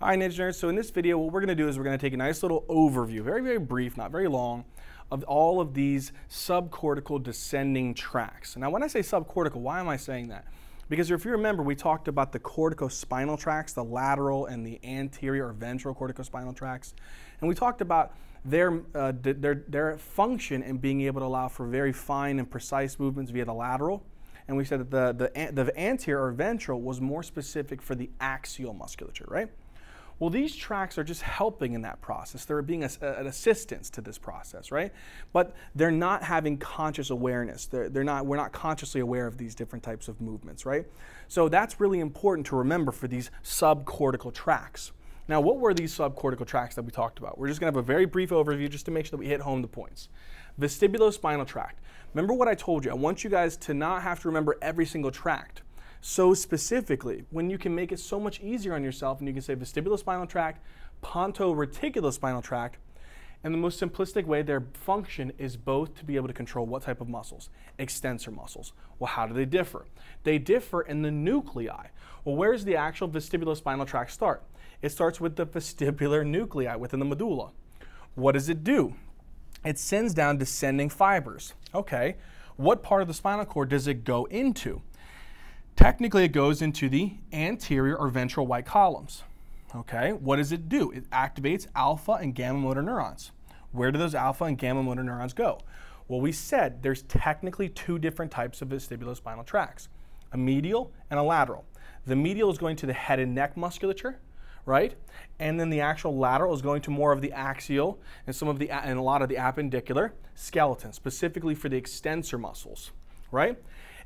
Ninja Nerds, so in this video, what we're gonna do is we're gonna take a nice little overview, very, very brief, not very long, of all of these subcortical descending tracts. Now, when I say subcortical, why am I saying that? Because if you remember, we talked about the corticospinal tracts, the lateral and the anterior or ventral corticospinal tracts, and we talked about their, uh, their, their function in being able to allow for very fine and precise movements via the lateral. And we said that the, the, the anterior or ventral was more specific for the axial musculature, right? Well, these tracks are just helping in that process. They're being a, an assistance to this process, right? But they're not having conscious awareness. They're, they're not, we're not consciously aware of these different types of movements, right? So that's really important to remember for these subcortical tracks. Now, what were these subcortical tracts that we talked about? We're just going to have a very brief overview just to make sure that we hit home the points. Vestibulospinal tract. Remember what I told you. I want you guys to not have to remember every single tract so specifically when you can make it so much easier on yourself and you can say vestibulospinal tract, ponto-reticulospinal tract, and the most simplistic way their function is both to be able to control what type of muscles? Extensor muscles. Well, how do they differ? They differ in the nuclei. Well, where does the actual vestibulospinal tract start? It starts with the vestibular nuclei within the medulla. What does it do? It sends down descending fibers. Okay, what part of the spinal cord does it go into? Technically, it goes into the anterior or ventral white columns. Okay, what does it do? It activates alpha and gamma motor neurons. Where do those alpha and gamma motor neurons go? Well, we said there's technically two different types of vestibulospinal tracts, a medial and a lateral. The medial is going to the head and neck musculature, right? And then the actual lateral is going to more of the axial and some of the and a lot of the appendicular skeleton, specifically for the extensor muscles, right?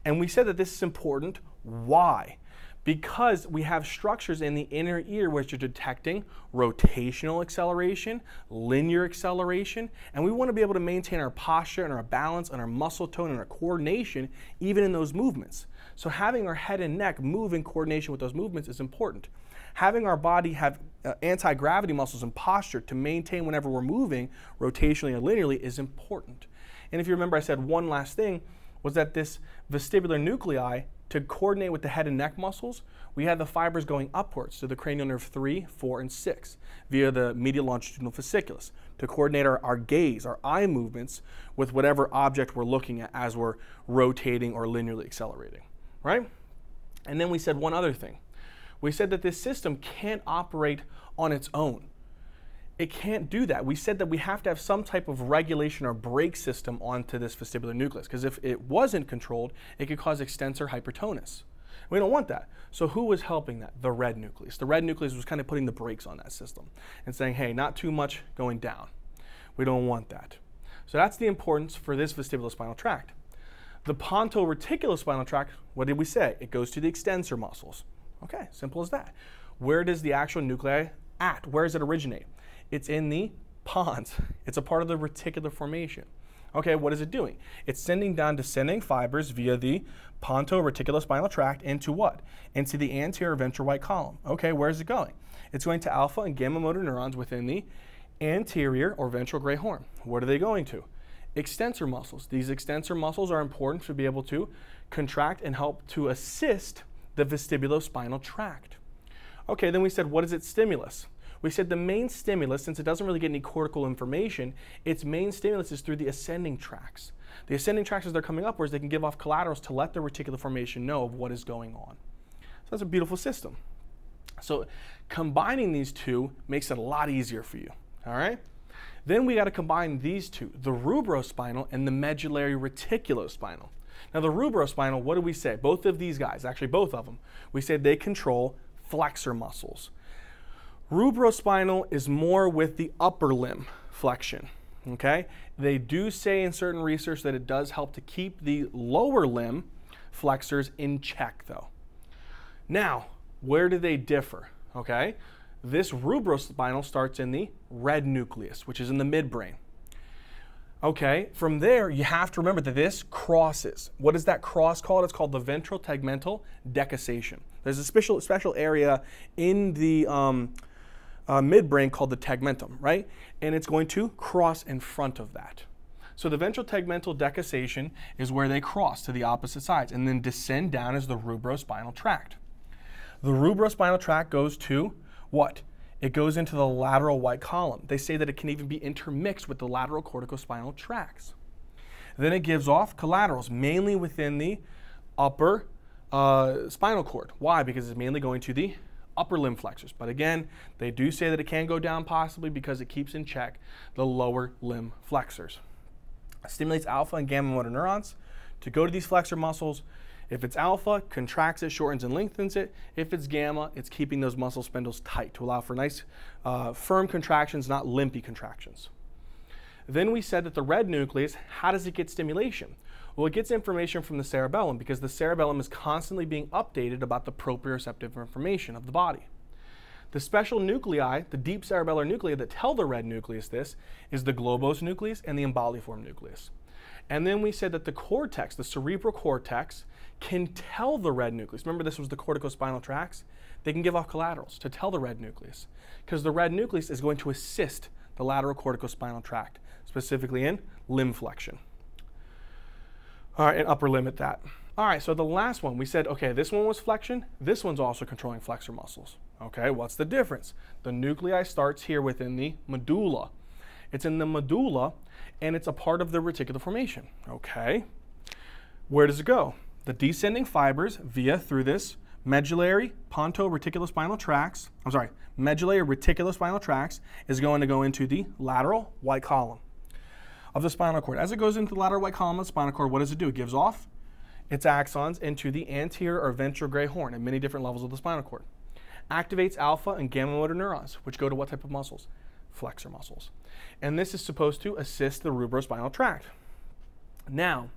And we said that this is important. Why? Because we have structures in the inner ear which are detecting rotational acceleration, linear acceleration, and we want to be able to maintain our posture and our balance and our muscle tone and our coordination even in those movements. So having our head and neck move in coordination with those movements is important. Having our body have uh, anti-gravity muscles and posture to maintain whenever we're moving rotationally and linearly is important. And if you remember I said one last thing, was that this vestibular nuclei, to coordinate with the head and neck muscles, we had the fibers going upwards to the cranial nerve 3, 4, and 6 via the medial longitudinal fasciculus to coordinate our, our gaze, our eye movements with whatever object we're looking at as we're rotating or linearly accelerating, right? And then we said one other thing. We said that this system can't operate on its own it can't do that. We said that we have to have some type of regulation or brake system onto this vestibular nucleus because if it wasn't controlled, it could cause extensor hypertonus. We don't want that. So who was helping that? The red nucleus. The red nucleus was kind of putting the brakes on that system and saying, hey, not too much going down. We don't want that. So that's the importance for this vestibulospinal tract. The ponto-reticulospinal tract, what did we say? It goes to the extensor muscles. Okay, simple as that. Where does the actual nuclei at? Where does it originate? It's in the pons. It's a part of the reticular formation. Okay, what is it doing? It's sending down descending fibers via the ponto-reticulospinal tract into what? Into the anterior ventral white column. Okay, where is it going? It's going to alpha and gamma motor neurons within the anterior or ventral gray horn. What are they going to? Extensor muscles. These extensor muscles are important to be able to contract and help to assist the vestibulospinal tract. Okay, then we said, what is its stimulus? We said the main stimulus, since it doesn't really get any cortical information, its main stimulus is through the ascending tracts. The ascending tracts, as they're coming upwards, they can give off collaterals to let the reticular formation know of what is going on. So that's a beautiful system. So combining these two makes it a lot easier for you, all right? Then we got to combine these two, the rubrospinal and the medullary reticulospinal. Now the rubrospinal, what do we say? Both of these guys, actually both of them, we said they control flexor muscles. Rubrospinal is more with the upper limb flexion. Okay? They do say in certain research that it does help to keep the lower limb flexors in check though. Now, where do they differ? Okay? This rubrospinal starts in the red nucleus, which is in the midbrain. Okay, from there, you have to remember that this crosses. What is that cross called? It's called the ventral tegmental decussation. There's a special, special area in the um, uh, midbrain called the tegmentum, right? And it's going to cross in front of that. So the ventral tegmental decussation is where they cross to the opposite sides and then descend down as the rubrospinal tract. The rubrospinal tract goes to what? it goes into the lateral white column. They say that it can even be intermixed with the lateral corticospinal tracts. Then it gives off collaterals, mainly within the upper uh, spinal cord. Why? Because it's mainly going to the upper limb flexors. But again, they do say that it can go down possibly because it keeps in check the lower limb flexors. It stimulates alpha and gamma motor neurons to go to these flexor muscles. If it's alpha, contracts it, shortens and lengthens it. If it's gamma, it's keeping those muscle spindles tight to allow for nice uh, firm contractions, not limpy contractions. Then we said that the red nucleus, how does it get stimulation? Well, it gets information from the cerebellum because the cerebellum is constantly being updated about the proprioceptive information of the body. The special nuclei, the deep cerebellar nuclei that tell the red nucleus this, is the globose nucleus and the emboliform nucleus. And then we said that the cortex, the cerebral cortex, can tell the red nucleus. Remember, this was the corticospinal tracts? They can give off collaterals to tell the red nucleus because the red nucleus is going to assist the lateral corticospinal tract, specifically in limb flexion. All right, and upper limit that. All right, so the last one, we said, okay, this one was flexion. This one's also controlling flexor muscles. Okay, what's the difference? The nuclei starts here within the medulla. It's in the medulla, and it's a part of the reticular formation. Okay, where does it go? The descending fibers via through this medullary ponto reticulospinal tracts, I'm sorry, medullary reticulospinal tracts is going to go into the lateral white column of the spinal cord. As it goes into the lateral white column of the spinal cord, what does it do? It gives off its axons into the anterior or ventral gray horn at many different levels of the spinal cord. Activates alpha and gamma motor neurons, which go to what type of muscles? Flexor muscles. And this is supposed to assist the rubrospinal tract. Now,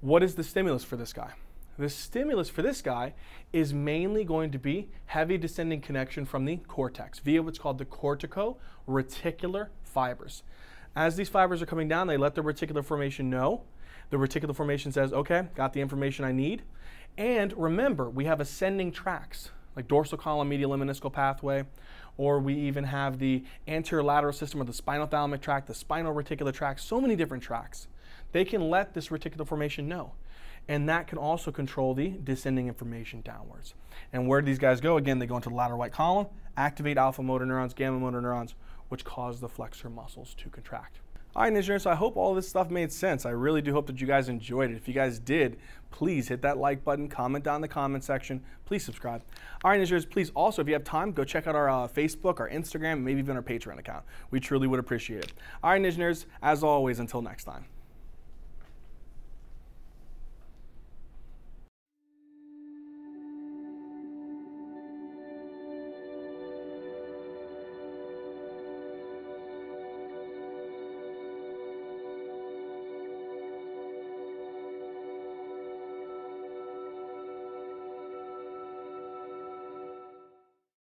what is the stimulus for this guy? The stimulus for this guy is mainly going to be heavy descending connection from the cortex via what's called the cortico-reticular fibers. As these fibers are coming down, they let the reticular formation know. The reticular formation says, okay, got the information I need. And remember, we have ascending tracts, like dorsal column medial lemniscal pathway, or we even have the anterior lateral system or the spinal thalamic tract, the spinal reticular tract, so many different tracts. They can let this reticular formation know. And that can also control the descending information downwards. And where do these guys go? Again, they go into the lateral white column, activate alpha motor neurons, gamma motor neurons, which cause the flexor muscles to contract. All right, Ninja so I hope all this stuff made sense. I really do hope that you guys enjoyed it. If you guys did, please hit that like button, comment down in the comment section, please subscribe. All right, Ninja please also, if you have time, go check out our uh, Facebook, our Instagram, maybe even our Patreon account. We truly would appreciate it. All right, Ninja as always, until next time.